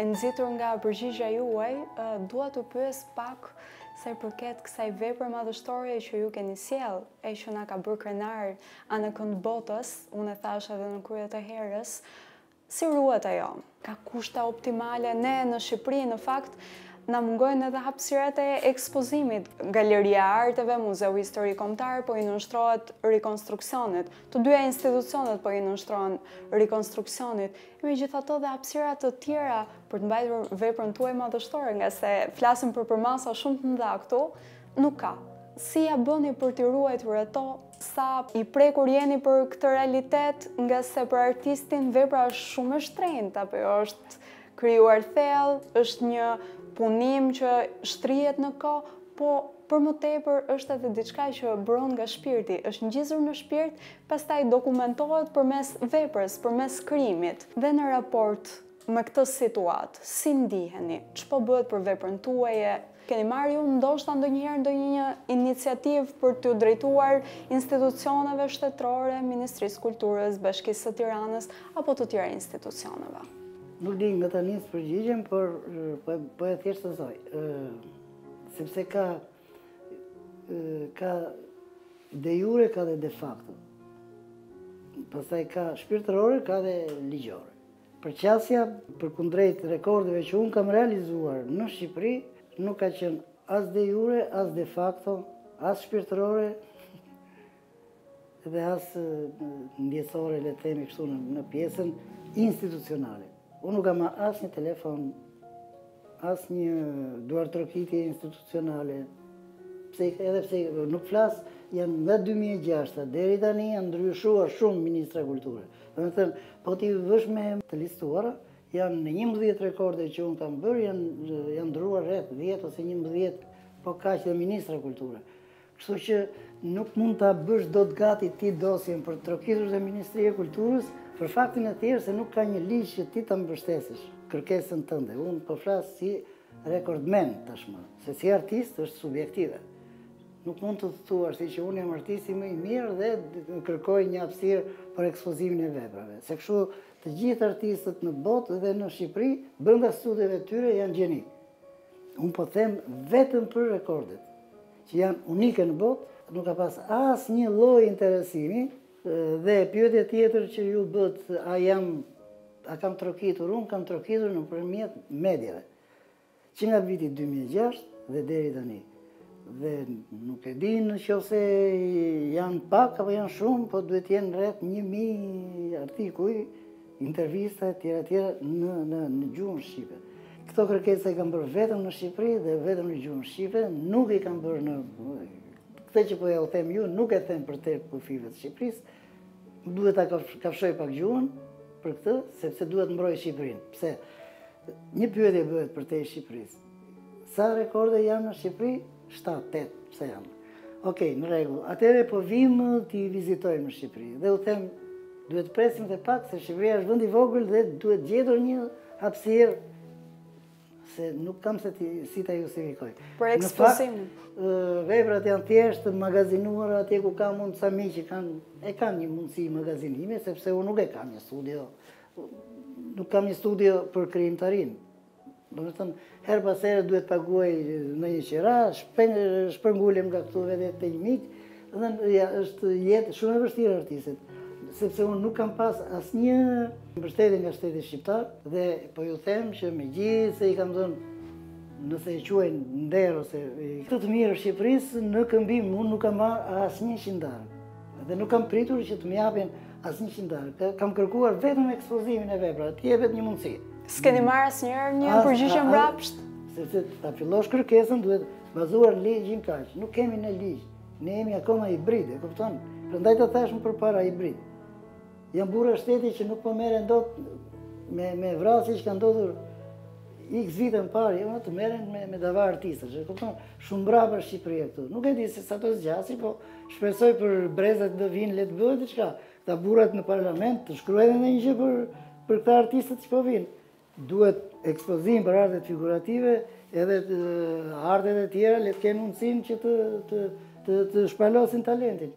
E nxitur nga përgjigja juaj, dua t'ju pyes pak sa i përket kësaj vepre madhështore që ju keni sjellë, e që na ka bërë krenarë anëkënd botës, unë e thashë edhe në krye të herës, si ruhet ajo? Ka kushte optimale, ne në Shqipëri në fakt na mungojnë edhe hapësirat e ekspozimit, Galeria e Arteve, Muzeu Historik Kombëtar po i nënshtrohet rikonstruksionit, të dyja institucionet po i nënshtrohen rikonstruksionit, Megjithatë dhe hapësira të tjera për të mbajtur veprën tuaj madhështore, ngase flasim për përmasa shumë të mëdha këtu, nuk ka. Si ia bëni për t'i ruajtur ato, sa i prekur jeni për këtë realitet, ngase për artistin vepra është shumë e shtrenjtë, apo jo është krijuar thellë, është një punim që shtrihet në kohë, po për më tepër është edhe diçka që buron nga shpirti, është ngjizur në shpirt Pastaj dokumentohet përmes veprës, përmes krijimit. Dhe në raport me këtë situatë, si ndiheni? Ç'po bëhet për veprën tuaj? Keni marrë ju ndoshta ndonjëherë ndonjë një iniciativë për t'iu drejtuar institucioneve shtetërore, Ministrisë së Kulturës, Bashkisë së Tiranës apo të tjera institucioneve? Nuk di nga ta nis përgjigjen, por po e thjeshtësoj. Sepse ka Ka de jure, ka dhe de facto. Pastaj ka shpirtërore, ka dhe ligjore. Përqasja përkundrejt rekordeve që unë kam realizuar në Shqipëri, nuk ka qenë as de jure, as de facto, as shpirtërore, Dhe as ndjesore, le të themi kështu në pjesën institucionale. Unë nuk kam marrë asnjë telefon, asnjë duartrokitje institucionale. Pse edhe pse nuk flas, janë nga 2006 deri tani janë ndryshuar shumë ministra kulture. Domethënë, po t'i vësh me të listuara, janë 11 rekorde që unë kam bërë, janë janë ndryshuar rreth 10 ose 11 po kaq dhe ministra kulture. Kështu që nuk mund ta bësh dot gati ti dosjen për të trokitur te Ministria e Kulturës, për faktin e thjeshtë se nuk ka një ligj që ti ta mbështesësh kërkesën tënde. Unë po flas si rekordmen tashmë, se si artist është subjektive. Nuk mund të thuash ti që unë jam artisti më i mirë dhe kërkoj një hapësirë për ekspozimin e veprave. Se kështu të gjithë artistët në botë dhe në Shqipëri, brenda studive tyre janë gjeni. Unë po them vetëm për rekordet. që janë unike në botë, nuk ka pas asnjë lloj interesimi, dhe pyetjes tjetër që ju bëtë, a jam, a kam trokitur, unë kam trokitur nëpërmjet medieve, që nga viti 2006 dhe deri tani. Dhe nuk e di në qoftë se janë pak, apo janë shumë, po duhet të jenë rreth një mijë artikuj, intervista etj etj në në në gjuhën shqipe. Këto kërkesa i kam bërë vetëm në Shqipëri dhe vetëm në gjuhën shqipe, nuk i kam bërë në këtë që po jua them ju, nuk e them përtej kufijve të Shqipërisë. Duhet ta kafshoj pak gjuhën për këtë, sepse duhet të mbroj Shqipërinë. Pse një pyetje bëhet përtej Shqipërisë. Sa rekorde janë në Shqipëri? 7, 8, s'janë? Okej, në rregull. Atëherë po vijmë t'i vizitojmë në Shqipëri. Dhe u them, duhet të presim dhe pak, se Shqipëria është vend i vogël dhe duhet gjetur një hapësirë se nuk kam se ti, si ta justifikoj. Për ekspozim? Veprat janë thjesht magazinuar atje ku kam unë ca miq që kanë, e kanë një mundësi magazinimi, sepse unë nuk e kam një studio, nuk kam një studio për krijimtarinë Domethënë, herë pas herë duhet paguaj ndonjë qira, shpërngulem nga këtu vete te një mik, dhe ja, është jetë shumë e vështirë e artistit, sepse unë nuk kam pas asnjë mbështetje nga shteti shqiptar, dhe po ju them që megjithëse i kam dhënë nëse e quajnë nder ose këtë të mirë Shqipërisë në këmbim unë nuk kam marrë asnjë qindarkë dhe nuk kam pritur që të më japin Asnjë qindarkë. Kam kërkuar vetëm ekspozimin e veprave, të jepet një mundësi. S'keni marrë asnjëherë një përgjigje mbrapsht? Sepse ta fillosh kërkesën duhet bazuar në ligjin kaq. Nuk kemi në ligj. Ne jemi akoma hibrid, e kupton? Prandaj të thashë më përpara hibrid. Janë burra shteti që nuk po merren dot me me vrasje që kanë ndodhur X vite më parë, jo të merren me me dava artistësh, e kupton? Shumë mbrapa Shqipëria këtu. Nuk e di se sa do zgjasi, po Shpresoj për brezat që do vijnë, le të bëhet diçka. Këta burrat në parlament të shkruajnë ndonjë gjë për për këta artistët që po vijnë. Duhet ekspozim për artet figurative, edhe artet e tjera le të kenë mundësinë që të të të, të shpalosin talentin.